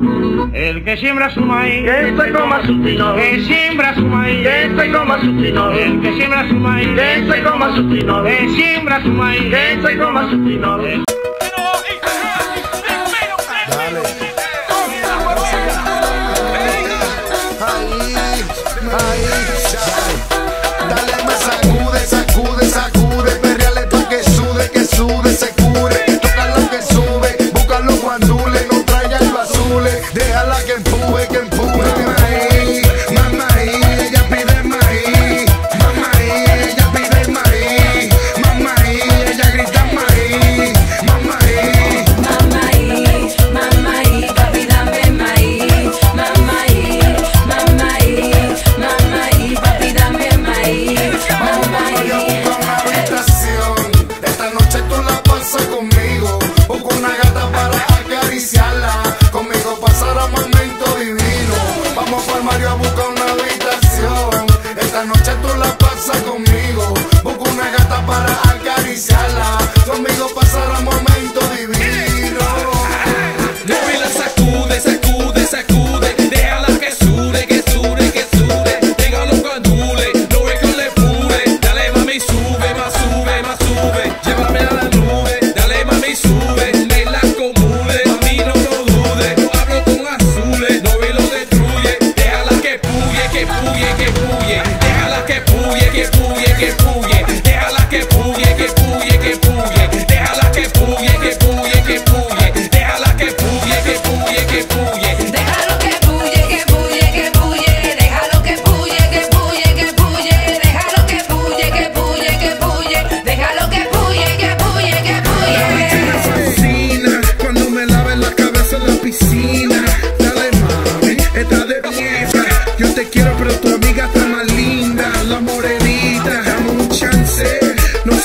El que siembra su maíz, que se coma su pino. Que siembra su maíz, que se coma su pino. El que siembra su maíz, que se coma su pino. Que siembra su maíz, que se coma su pino. armario busca una habitación. Esta noche tú la pasas conmigo. Busco una gata para acariciarla. Conmigo pasará momentos divinos.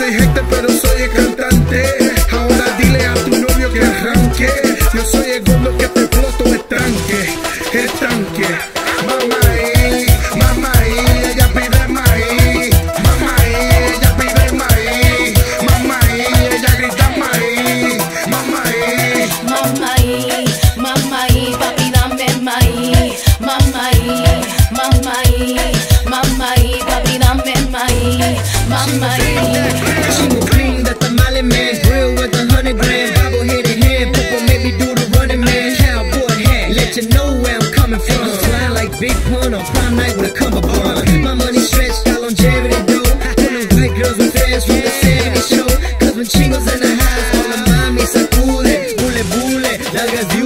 soy gente, pero soy el cantante. Ahora dile a tu novio que arranque. Yo soy el gordo que te exploto el tanque, el tanque. Mamá ahí, mamá ahí, ella pide maíz. Mamá ahí, ella pide maíz. Mamá ahí, ella grita maíz. Mamá ahí, mamá ahí, mamá ahí, papi dame maíz. Mamá ahí, mamá ahí, mamá ahí, dame maíz. Mamá.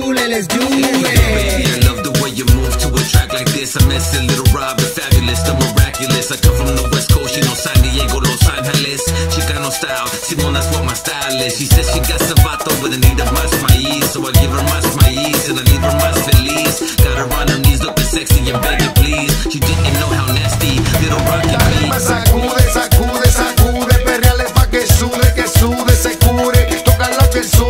cool and let's do it. I love the way you move to a track like this. I miss it, little Rob, the fabulous, the miraculous. I come from the West Coast, you know, San Diego, Los Angeles. Chicano style, Simone, that's what my style is. She says she got sabato, but I need a más maíz. So I give her más maíz, and I leave her más feliz. Got her on her knees, looking sexy and begging, please. She didn't know how nasty little rocket me. Sacude, sacude, sacude, perreale pa' que sude, que sude, se cure, toca la que sude.